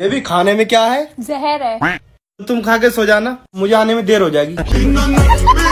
Baby खाने में क्या है? जहर है। तुम खा के सो जाना मुझे आने में देर हो जाएगी।